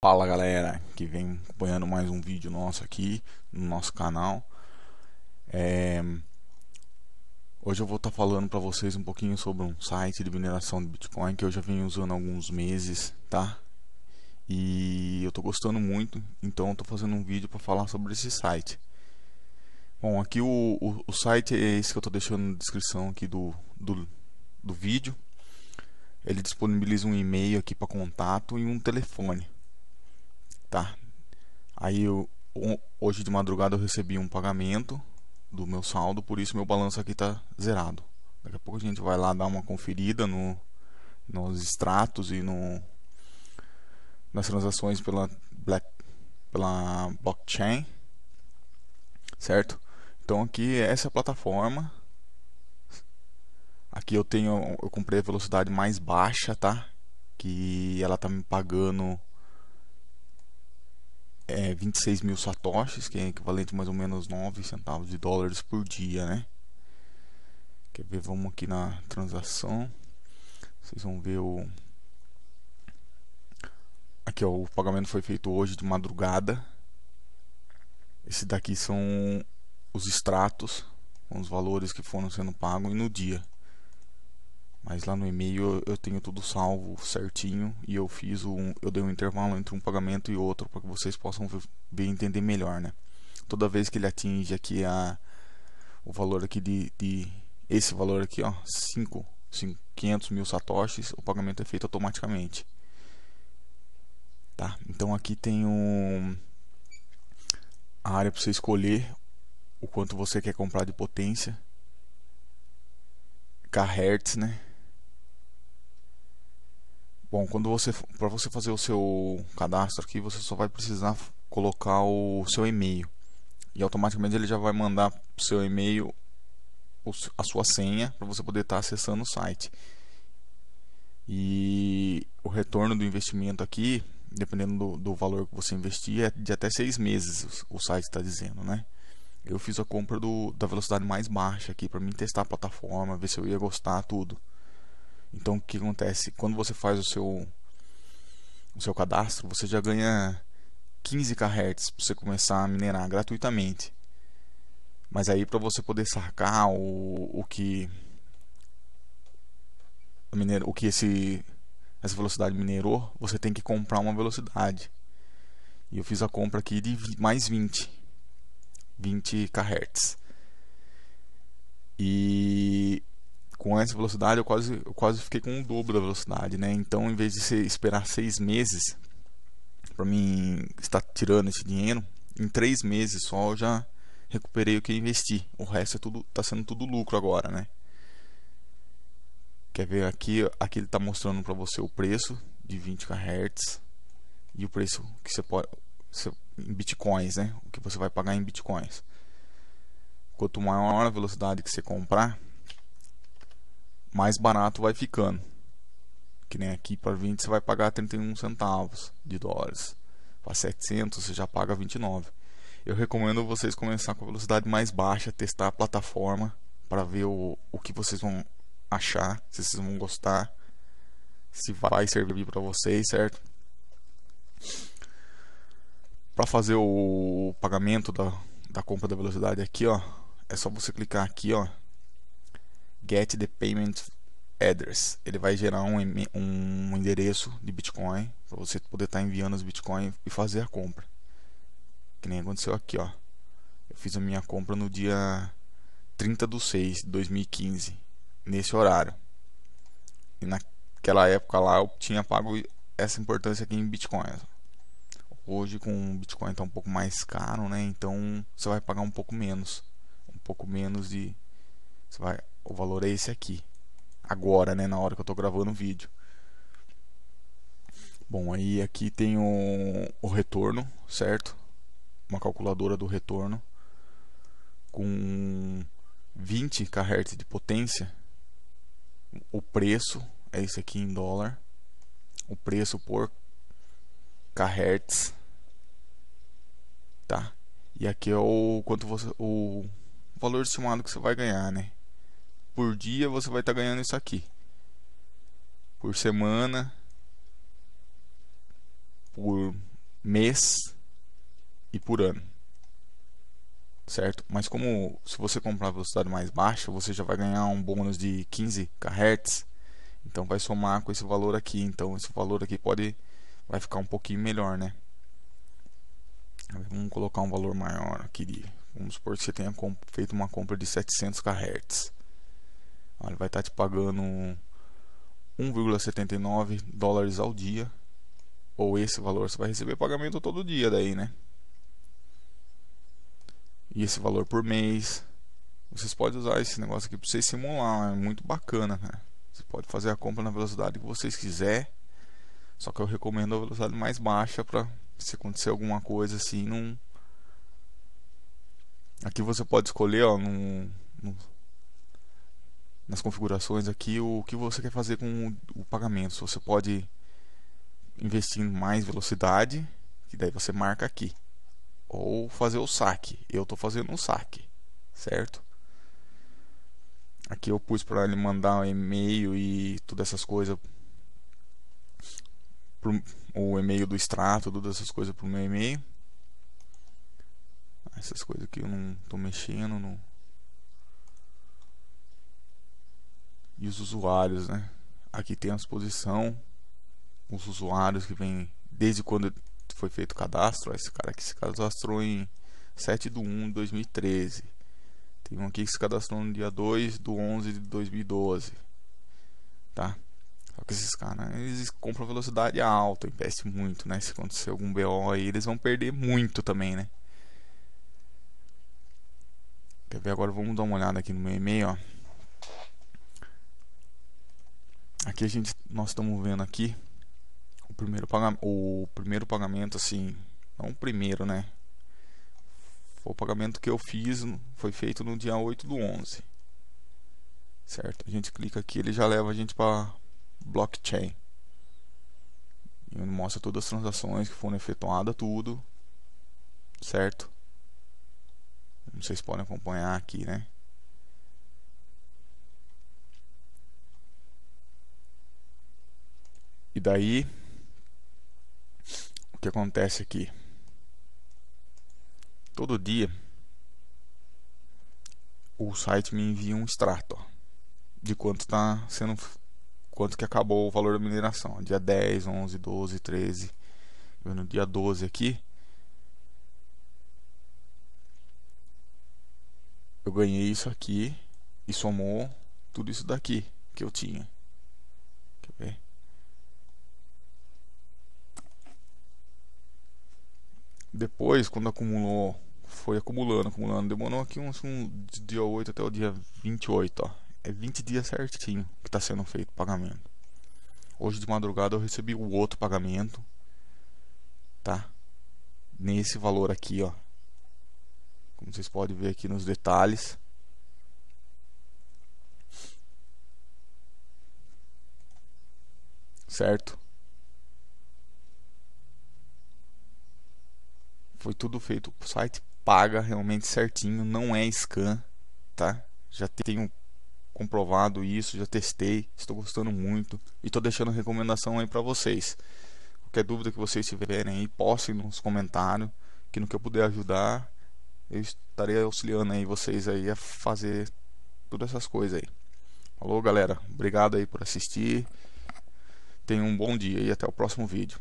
Fala galera que vem acompanhando mais um vídeo nosso aqui no nosso canal. É... Hoje eu vou estar tá falando para vocês um pouquinho sobre um site de mineração de Bitcoin que eu já venho usando há alguns meses, tá? E eu estou gostando muito, então estou fazendo um vídeo para falar sobre esse site. Bom, aqui o, o, o site é esse que eu estou deixando na descrição aqui do, do, do vídeo. Ele disponibiliza um e-mail aqui para contato e um telefone tá. Aí eu, hoje de madrugada eu recebi um pagamento do meu saldo por isso meu balanço aqui está zerado. Daqui a pouco a gente vai lá dar uma conferida no nos extratos e no nas transações pela black pela blockchain certo? Então aqui essa é a plataforma. Aqui eu tenho eu comprei a velocidade mais baixa tá? Que ela tá me pagando é, 26 mil satoshis, que é equivalente a mais ou menos 9 centavos de dólares por dia, né? Quer ver? Vamos aqui na transação. Vocês vão ver o. Aqui, ó, o pagamento foi feito hoje de madrugada. Esse daqui são os extratos, os valores que foram sendo pagos e no dia. Mas lá no e-mail eu tenho tudo salvo certinho e eu fiz um, eu dei um intervalo entre um pagamento e outro para que vocês possam ver e entender melhor, né? Toda vez que ele atinge aqui a o valor aqui de, de esse valor aqui, ó, 5, 500 mil satoshis, o pagamento é feito automaticamente. Tá? Então aqui tem um a área para você escolher o quanto você quer comprar de potência, kHz, né? Bom, quando você para você fazer o seu cadastro aqui, você só vai precisar colocar o seu e-mail e automaticamente ele já vai mandar o seu e-mail a sua senha para você poder estar tá acessando o site. E o retorno do investimento aqui, dependendo do, do valor que você investir, é de até seis meses, o site está dizendo, né? Eu fiz a compra do, da velocidade mais baixa aqui para mim testar a plataforma, ver se eu ia gostar tudo. Então o que acontece? Quando você faz o seu o seu cadastro, você já ganha 15 kHz para você começar a minerar gratuitamente. Mas aí para você poder sacar o, o que o que esse essa velocidade minerou, você tem que comprar uma velocidade. E eu fiz a compra aqui de mais 20 20 kHz. E com essa velocidade eu quase, eu quase fiquei com o dobro da velocidade, né? Então, em vez de você esperar seis meses para mim estar tirando esse dinheiro, em três meses só eu já recuperei o que investi. O resto é tudo, tá sendo tudo lucro agora, né? Quer ver aqui? Aqui ele está mostrando para você o preço de 20 kHz e o preço que você pode em bitcoins, né? O que você vai pagar em bitcoins. Quanto maior a velocidade que você comprar, mais barato vai ficando. Que nem aqui para 20 você vai pagar 31 centavos de dólares. Para 700 você já paga 29. Eu recomendo vocês começar com a velocidade mais baixa, testar a plataforma para ver o, o que vocês vão achar, se vocês vão gostar, se vai servir para vocês, certo? Para fazer o pagamento da, da compra da velocidade aqui, ó, é só você clicar aqui, ó, get the payment address. Ele vai gerar um, um endereço de Bitcoin para você poder estar tá enviando os Bitcoin e fazer a compra. Que nem aconteceu aqui, ó. Eu fiz a minha compra no dia 30 de 6 de 2015, nesse horário. E naquela época lá eu tinha pago essa importância aqui em Bitcoin. Hoje com o Bitcoin está um pouco mais caro, né? Então você vai pagar um pouco menos, um pouco menos de você vai o valor é esse aqui. Agora, né, na hora que eu estou gravando o vídeo. Bom, aí aqui tem o, o retorno, certo? Uma calculadora do retorno com 20 kHz de potência. O preço é esse aqui em dólar. O preço por kHz, tá? E aqui é o quanto você o valor estimado que você vai ganhar, né? Por dia você vai estar tá ganhando isso aqui. Por semana, por mês e por ano. Certo? Mas como se você comprar a velocidade mais baixa, você já vai ganhar um bônus de 15 kHz. Então vai somar com esse valor aqui. Então esse valor aqui pode vai ficar um pouquinho melhor, né? Vamos colocar um valor maior aqui de, vamos supor que você tenha feito uma compra de 700 kHz. Ele vai estar te pagando 1,79 dólares ao dia. Ou esse valor você vai receber pagamento todo dia daí, né? E esse valor por mês. Vocês podem usar esse negócio aqui para vocês simular, é muito bacana, né? Você pode fazer a compra na velocidade que vocês quiser. Só que eu recomendo a velocidade mais baixa para se acontecer alguma coisa assim, não Aqui você pode escolher, ó, no nas configurações aqui o que você quer fazer com o, pagamento. Se você pode investir em mais velocidade, que daí você marca aqui, ou fazer o saque. Eu estou fazendo um saque, certo? Aqui eu pus para ele mandar um e-mail e todas essas coisas, o e-mail do extrato, todas essas coisas para o meu e-mail. Essas coisas aqui eu não estou mexendo, não e os usuários, né? Aqui tem a exposição, os usuários que vem desde quando foi feito o cadastro. Esse cara aqui se cadastrou em 7 de 1 de 2013. Tem um aqui que se cadastrou no dia 2 de 11 de 2012. Tá? Só que esses caras, eles compram velocidade alta, investem muito, né? Se acontecer algum BO aí, eles vão perder muito também, né? Quer ver agora? Vamos dar uma olhada aqui no meu e-mail, ó. Aqui a gente, nós estamos vendo aqui o primeiro pagamento, o primeiro pagamento assim, não o primeiro, né? Foi o pagamento que eu fiz, foi feito no dia 8 do 11. Certo? A gente clica aqui, ele já leva a gente para blockchain. E mostra todas as transações que foram efetuadas, tudo. Certo? Vocês podem acompanhar aqui, né? E daí, o que acontece aqui? Todo dia, o site me envia um extrato ó, de quanto está sendo, quanto que acabou o valor da mineração. Dia 10, 11, 12, 13. No dia 12 aqui, eu ganhei isso aqui e somou tudo isso daqui que eu tinha. Quer ver? Depois, quando acumulou, foi acumulando, acumulando, demorou aqui uns um, dia 8 até o dia 28, ó. É 20 dias certinho que está sendo feito o pagamento. Hoje de madrugada eu recebi o outro pagamento, tá? Nesse valor aqui, ó. Como vocês podem ver aqui nos detalhes. Certo? Foi tudo feito, o site paga realmente certinho, não é scan, tá? Já tenho comprovado isso, já testei, estou gostando muito e estou deixando recomendação aí para vocês. Qualquer dúvida que vocês tiverem aí, postem nos comentários, que no que eu puder ajudar, eu estarei auxiliando aí vocês aí a fazer todas essas coisas aí. Falou, galera. Obrigado aí por assistir. Tenham um bom dia e até o próximo vídeo.